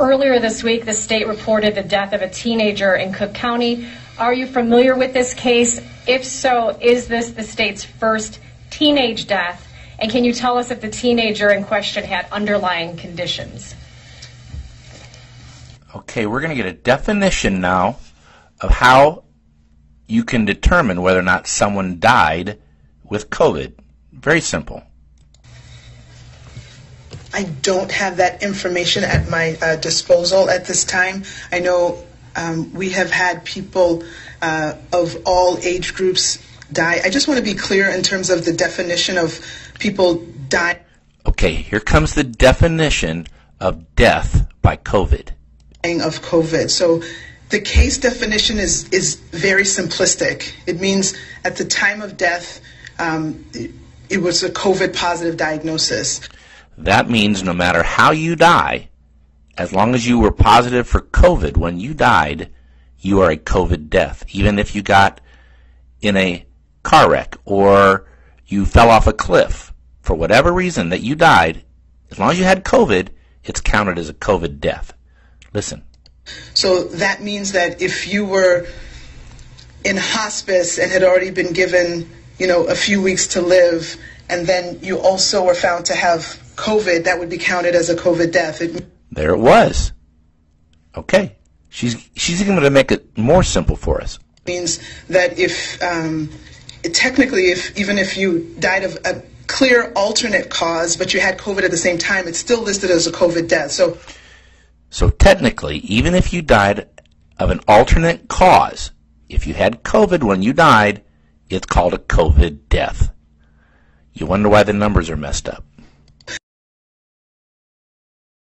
Earlier this week, the state reported the death of a teenager in Cook County. Are you familiar with this case? If so, is this the state's first teenage death? And can you tell us if the teenager in question had underlying conditions? Okay, we're going to get a definition now of how you can determine whether or not someone died with COVID. Very simple. I don't have that information at my uh, disposal at this time. I know um, we have had people uh, of all age groups die. I just want to be clear in terms of the definition of people die. Okay, here comes the definition of death by COVID. Of COVID. So the case definition is, is very simplistic. It means at the time of death, um, it, it was a COVID positive diagnosis. That means no matter how you die, as long as you were positive for COVID when you died, you are a COVID death. Even if you got in a car wreck or you fell off a cliff for whatever reason that you died, as long as you had COVID, it's counted as a COVID death. Listen. So that means that if you were in hospice and had already been given, you know, a few weeks to live, and then you also were found to have COVID, that would be counted as a COVID death. It there it was. Okay. She's she's even going to make it more simple for us. Means that if um, technically, if even if you died of a clear alternate cause, but you had COVID at the same time, it's still listed as a COVID death. So, so technically, even if you died of an alternate cause, if you had COVID when you died, it's called a COVID death. You wonder why the numbers are messed up.